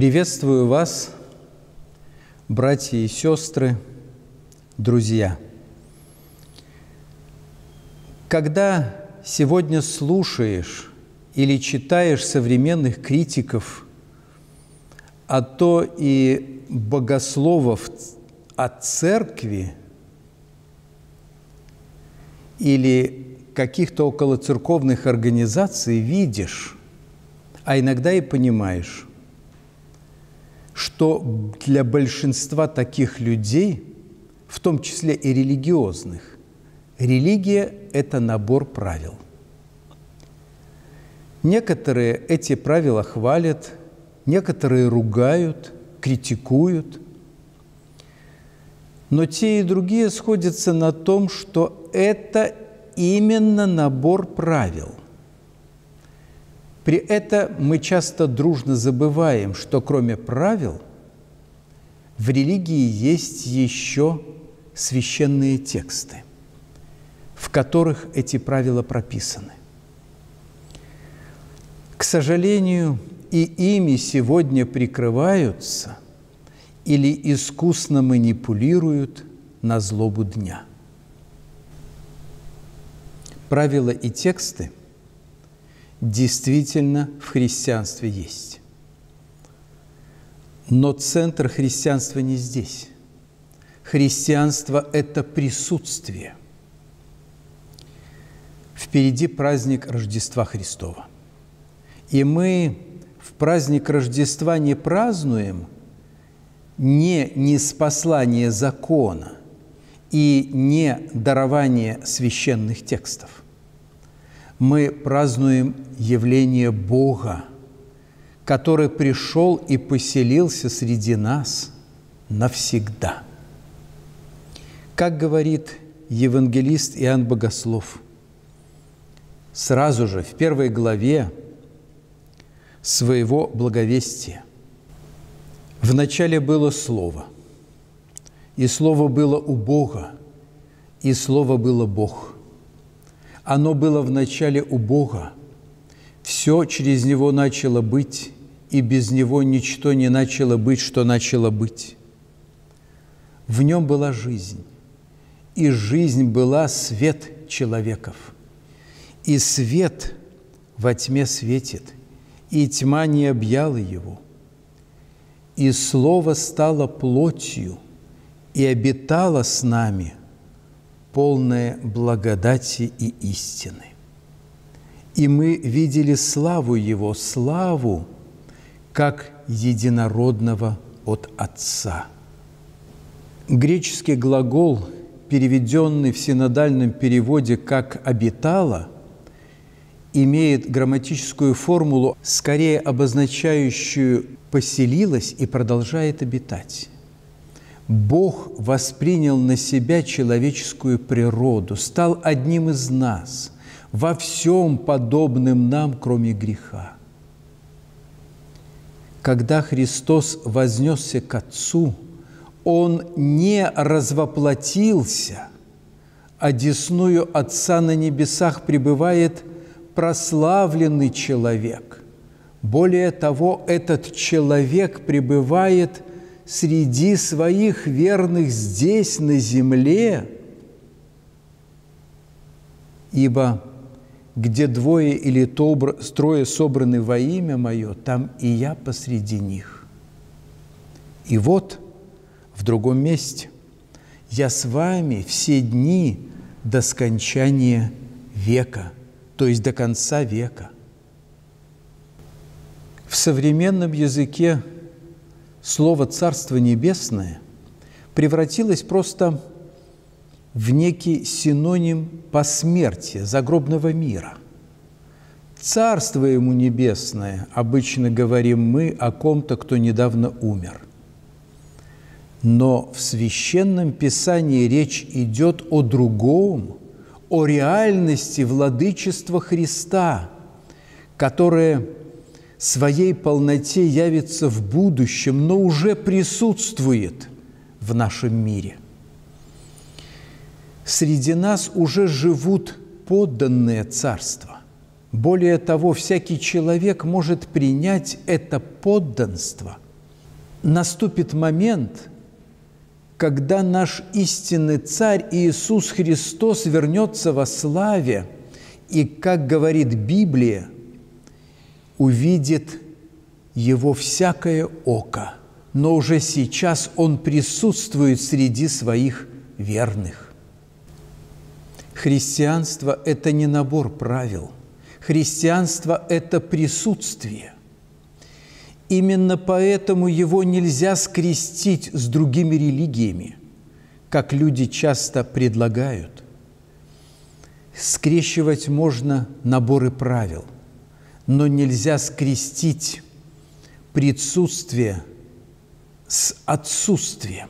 Приветствую вас, братья и сестры, друзья. Когда сегодня слушаешь или читаешь современных критиков, а то и богословов от церкви или каких-то околоцерковных организаций, видишь, а иногда и понимаешь, что для большинства таких людей, в том числе и религиозных, религия – это набор правил. Некоторые эти правила хвалят, некоторые ругают, критикуют, но те и другие сходятся на том, что это именно набор правил. При этом мы часто дружно забываем, что кроме правил в религии есть еще священные тексты, в которых эти правила прописаны. К сожалению, и ими сегодня прикрываются или искусно манипулируют на злобу дня. Правила и тексты – действительно в христианстве есть. Но центр христианства не здесь. Христианство – это присутствие. Впереди праздник Рождества Христова. И мы в праздник Рождества не празднуем не неспослание закона и не дарование священных текстов мы празднуем явление Бога, который пришел и поселился среди нас навсегда. Как говорит евангелист Иоанн Богослов, сразу же в первой главе своего благовестия. В начале было Слово, и Слово было у Бога, и Слово было Бог – оно было в начале у Бога. Все через Него начало быть, и без Него ничто не начало быть, что начало быть. В Нем была жизнь, и жизнь была свет человеков. И свет во тьме светит, и тьма не объяла его. И Слово стало плотью и обитало с нами – полное благодати и истины. И мы видели славу Его, славу, как единородного от Отца. Греческий глагол, переведенный в синодальном переводе как «обитала», имеет грамматическую формулу, скорее обозначающую «поселилась» и продолжает обитать. Бог воспринял на себя человеческую природу, стал одним из нас, во всем подобным нам, кроме греха. Когда Христос вознесся к Отцу, Он не развоплотился, а десную Отца на небесах пребывает прославленный человек. Более того, этот человек пребывает – среди своих верных здесь, на земле, ибо где двое или трое собраны во имя Мое, там и я посреди них. И вот в другом месте я с вами все дни до скончания века, то есть до конца века. В современном языке слово «Царство небесное» превратилось просто в некий синоним посмертия, загробного мира. «Царство ему небесное» обычно говорим мы о ком-то, кто недавно умер. Но в Священном Писании речь идет о другом, о реальности владычества Христа, которое – своей полноте явится в будущем, но уже присутствует в нашем мире. Среди нас уже живут подданные царства, Более того, всякий человек может принять это подданство. Наступит момент, когда наш истинный Царь Иисус Христос вернется во славе и, как говорит Библия, увидит Его всякое око, но уже сейчас Он присутствует среди своих верных. Христианство – это не набор правил. Христианство – это присутствие. Именно поэтому его нельзя скрестить с другими религиями, как люди часто предлагают. Скрещивать можно наборы правил, но нельзя скрестить присутствие с отсутствием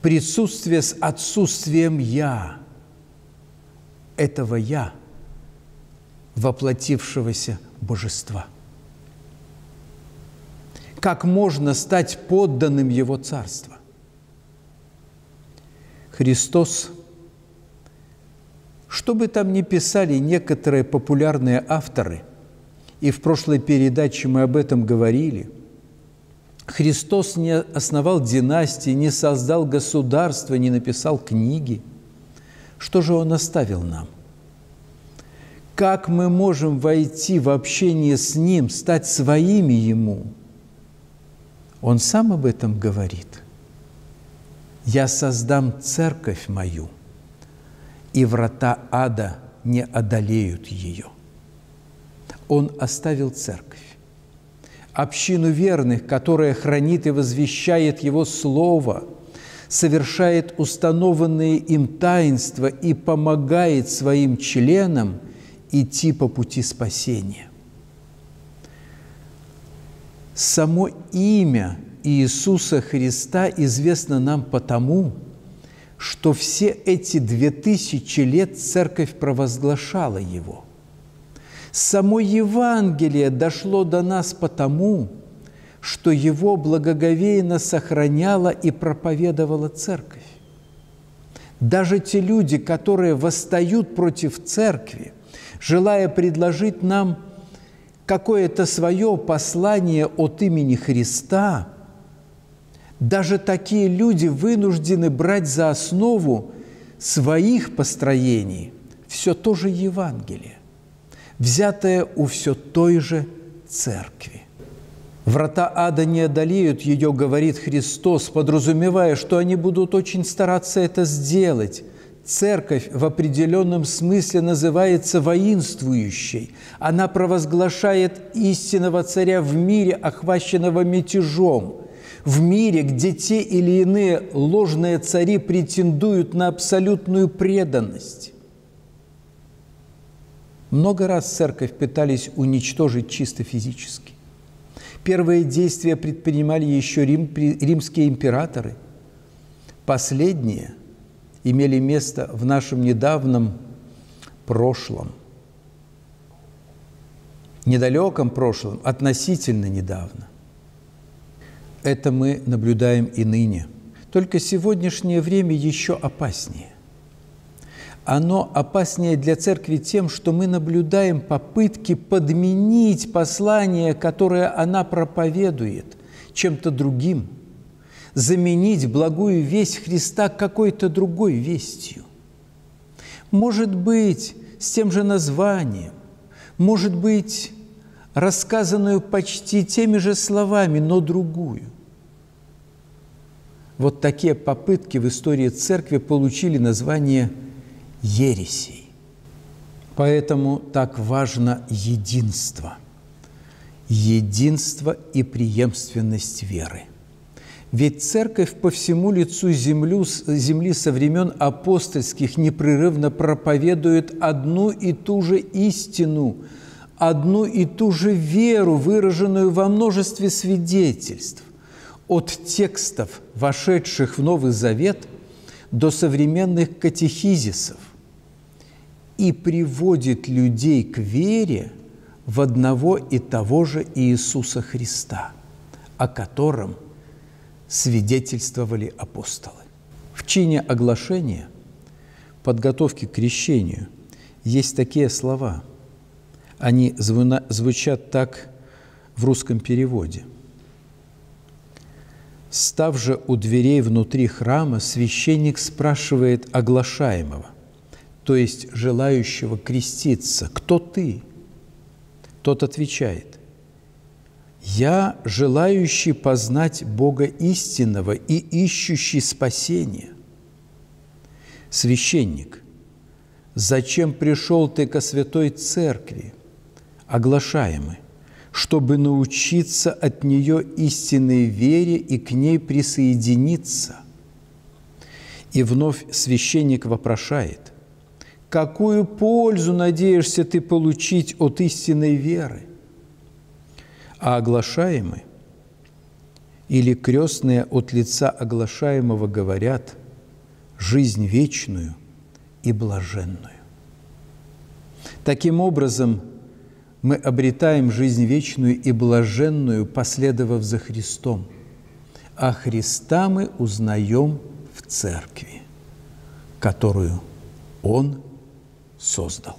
присутствие с отсутствием «я», этого «я», воплотившегося божества. Как можно стать подданным Его Царства? Христос, что бы там ни писали некоторые популярные авторы, и в прошлой передаче мы об этом говорили – Христос не основал династии, не создал государства, не написал книги. Что же Он оставил нам? Как мы можем войти в общение с Ним, стать своими Ему? Он сам об этом говорит. «Я создам церковь мою, и врата ада не одолеют ее». Он оставил церковь общину верных, которая хранит и возвещает Его Слово, совершает установленные им таинства и помогает своим членам идти по пути спасения. Само имя Иисуса Христа известно нам потому, что все эти две тысячи лет Церковь провозглашала Его – Само Евангелие дошло до нас потому, что его благоговейно сохраняла и проповедовала Церковь. Даже те люди, которые восстают против Церкви, желая предложить нам какое-то свое послание от имени Христа, даже такие люди вынуждены брать за основу своих построений все то же Евангелие взятое у все той же церкви. Врата ада не одолеют ее, говорит Христос, подразумевая, что они будут очень стараться это сделать. Церковь в определенном смысле называется воинствующей. Она провозглашает истинного царя в мире, охваченного мятежом, в мире, где те или иные ложные цари претендуют на абсолютную преданность. Много раз церковь пытались уничтожить чисто физически. Первые действия предпринимали еще рим, римские императоры. Последние имели место в нашем недавнем прошлом. Недалеком прошлом, относительно недавно. Это мы наблюдаем и ныне. Только сегодняшнее время еще опаснее оно опаснее для церкви тем, что мы наблюдаем попытки подменить послание, которое она проповедует, чем-то другим, заменить благую весть Христа какой-то другой вестью. Может быть, с тем же названием, может быть, рассказанную почти теми же словами, но другую. Вот такие попытки в истории церкви получили название – ересей. Поэтому так важно единство. Единство и преемственность веры. Ведь церковь по всему лицу землю, земли со времен апостольских непрерывно проповедует одну и ту же истину, одну и ту же веру, выраженную во множестве свидетельств. От текстов, вошедших в Новый Завет, до современных катехизисов и приводит людей к вере в одного и того же Иисуса Христа, о котором свидетельствовали апостолы. В чине оглашения, подготовки к крещению, есть такие слова. Они звучат так в русском переводе. Став же у дверей внутри храма, священник спрашивает оглашаемого, то есть желающего креститься, «Кто ты?» Тот отвечает, «Я желающий познать Бога истинного и ищущий спасения». Священник, зачем пришел ты ко святой церкви, оглашаемый? чтобы научиться от нее истинной вере и к ней присоединиться. И вновь священник вопрошает, какую пользу надеешься ты получить от истинной веры? А оглашаемый или крестные от лица оглашаемого говорят жизнь вечную и блаженную. Таким образом, мы обретаем жизнь вечную и блаженную, последовав за Христом. А Христа мы узнаем в Церкви, которую Он создал.